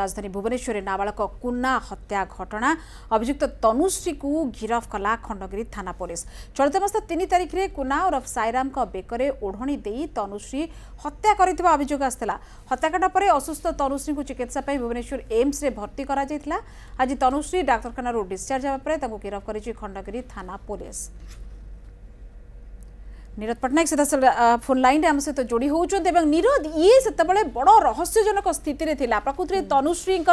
রাজধানী ভুবনেশ্বরে নাবালক কুন্না হত্যা ঘটনা অভিযুক্ত তনুশ্রীকু গিরফ কলা খণ্ডগিরি থানা পুলিশ চলিত মাস তিন তারিখে কুনা ওরফ সাইরামক বেকরে ওঢ়ণী দিয়ে তনুশ্রী হত্যা করে অভিযোগ আসছিলা হত্যাকাণ্ড পরে অসুস্থ তনুশ্রীকে চিকিৎসা পাই ভুবনেশ্বর এইমসে ভর্তি করা আজ তনুশ্রী ডাক্তারখানার ডিসচার্জ হওয়া পরে তাকে গিরফ করেছে খণ্ডগিরি থানা পুলিশ ନିରଜ ପଟ୍ଟନାୟକ ସିଧା ଫୋନ୍ ଲାଇନ୍ରେ ଆମ ସହିତ ଯୋଡ଼ି ହେଉଛନ୍ତି ଏବଂ ନିରଜ ଇଏ ସେତେବେଳେ ବଡ଼ ରହସ୍ୟଜନକ ସ୍ଥିତିରେ ଥିଲା ପ୍ରକୃତିରେ ତନୁଶ୍ରୀଙ୍କ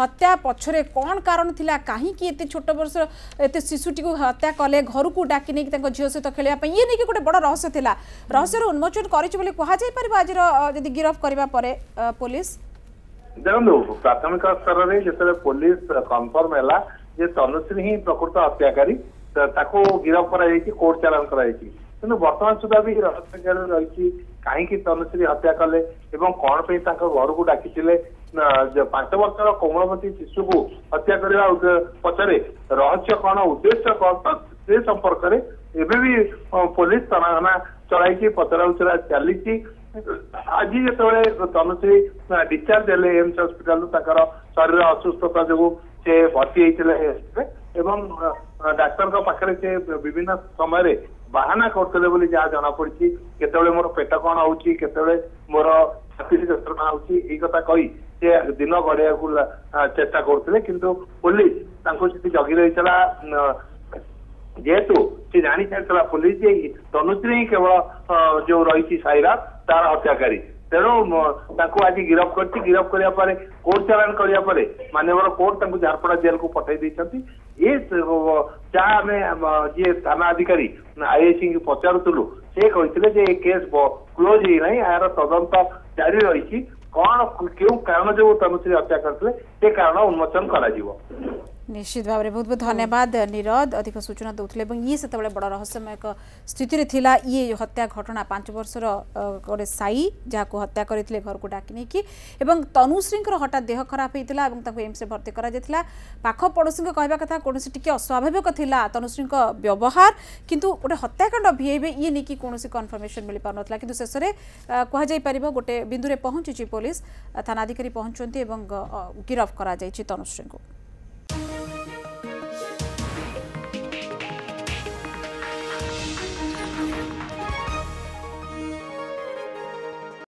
ହତ୍ୟା ପଛରେ କ'ଣ କାରଣ ଥିଲା କାହିଁକି ଏତେ ଛୋଟ ବର୍ଷର ଏତେ ଶିଶୁଟିକୁ ହତ୍ୟା କଲେ ଘରକୁ ଡାକି ନେଇକି ତାଙ୍କ ଝିଅ ସହିତ ଖେଳିବା ପାଇଁ ଇଏ ନେଇକି ଗୋଟେ ବଡ଼ ରହସ୍ୟ ଥିଲା ରହସ୍ୟର ଉନ୍ମୋଚନ କରିଛି ବୋଲି କୁହାଯାଇପାରିବ ଆଜିର ଯଦି ଗିରଫ କରିବା ପରେ ପୋଲିସ ଦେଖନ୍ତୁ ପ୍ରାଥମିକ ସ୍ତରରେ ଯେତେବେଳେ ପୋଲିସ କନଫର୍ମ ହେଲା ଯେ ତନୁଶ୍ରୀ ହିଁ ପ୍ରକୃତ ହତ୍ୟାକାରୀ ତାକୁ ଗିରଫ କରାଯାଇଛି କୋର୍ଟ ଚାଲାଣ କରାଯାଇଛି କିନ୍ତୁ ବର୍ତ୍ତମାନ ସୁଦ୍ଧା ବି ରହସ୍ୟଜ୍ଞାନ ରହିଛି କାହିଁକି ତନୁଶ୍ରୀ ହତ୍ୟା କଲେ ଏବଂ କଣ ପାଇଁ ତାଙ୍କ ଘରକୁ ଡାକିଥିଲେ ପାଞ୍ଚ ବର୍ଷର କୋମଳମତି ଶିଶୁକୁ ହତ୍ୟା କରିବା ପଛରେ ରହସ୍ୟ କଣ ଉଦ୍ଦେଶ୍ୟ କଣ ତ ସେ ସମ୍ପର୍କରେ ଏବେ ବି ପୋଲିସ ତନାଘନା ଚଳାଇଛି ପଚରା ଉଚରା ଚାଲିଛି ଆଜି ଯେତେବେଳେ ତନୁଶ୍ରୀ ଡିସଚାର୍ଜ ହେଲେ ଏମ୍ସ ହସ୍ପିଟାଲରୁ ତାଙ୍କର ଶରୀର ଅସୁସ୍ଥତା ଯୋଗୁଁ ସେ ଭର୍ତ୍ତି ହେଇଥିଲେ ଏବଂ ଡାକ୍ତରଙ୍କ ପାଖରେ ସେ ବିଭିନ୍ନ ସମୟରେ ବାହାନା କରୁଥିଲେ ବୋଲି ଯାହା ଜଣାପଡିଛି କେତେବେଳେ ମୋର ପେଟ କଣ ହଉଛି କେତେବେଳେ ମୋର ଛାତିରେ ଯନ୍ତ୍ରଣା ହଉଛି ଏଇ କଥା କହି ସେ ଦିନ ଗଡେଇବାକୁ ଚେଷ୍ଟା କରୁଥିଲେ କିନ୍ତୁ ପୋଲିସ ତାଙ୍କୁ ସେଠି ଜଗି ରହିଥିଲା ଯେହେତୁ ସେ ଜାଣି ସାରିଥିଲା ପୋଲିସ ଯେ ତନୁଶ୍ରୀ ହିଁ କେବଳ ଯୋଉ ରହିଛି ସାଇରା ତାର ହତ୍ୟାକାରୀ तेणु आज गिरफ कर गिरफ करने कोर्ट चलाण करने मानवर कोर्ट झारपड़ा जेल को पठाई ये आम जी थाना अधिकारी आईएसी पचारु से कही केस क्लोज होना यार तदंत जारी रही कौन क्यों कारण जो तनुश्री हत्या करते कारण उन्मोचन हो ନିଶ୍ଚିତ ଭାବରେ ବହୁତ ବହୁତ ଧନ୍ୟବାଦ ନିରଦ ଅଧିକ ସୂଚନା ଦେଉଥିଲେ ଏବଂ ଇଏ ସେତେବେଳେ ବଡ଼ ରହସ୍ୟମୟ ସ୍ଥିତିରେ ଥିଲା ଇଏ ହତ୍ୟା ଘଟଣା ପାଞ୍ଚ ବର୍ଷର ଗୋଟେ ସାଇ ଯାହାକୁ ହତ୍ୟା କରିଥିଲେ ଘରକୁ ଡାକି ନେଇକି ଏବଂ ତନୁଶ୍ରୀଙ୍କର ହଠାତ୍ ଦେହ ଖରାପ ହୋଇଥିଲା ଏବଂ ତାଙ୍କୁ ଏମ୍ସରେ ଭର୍ତ୍ତି କରାଯାଇଥିଲା ପାଖ ପଡ଼ୋଶୀଙ୍କ କହିବା କଥା କୌଣସି ଟିକେ ଅସ୍ୱାଭାବିକ ଥିଲା ତନୁଶ୍ରୀଙ୍କ ବ୍ୟବହାର କିନ୍ତୁ ଗୋଟେ ହତ୍ୟାକାଣ୍ଡ ଭିଆଇବେ ଇଏ ନେଇକି କୌଣସି କନଫର୍ମେସନ୍ ମିଳିପାରୁନଥିଲା କିନ୍ତୁ ଶେଷରେ କୁହାଯାଇପାରିବ ଗୋଟେ ବିନ୍ଦୁରେ ପହଞ୍ଚୁଛି ପୋଲିସ ଥାନାଧିକାରୀ ପହଞ୍ଚୁଛନ୍ତି ଏବଂ ଗିରଫ କରାଯାଇଛି ତନୁଶ୍ରୀଙ୍କୁ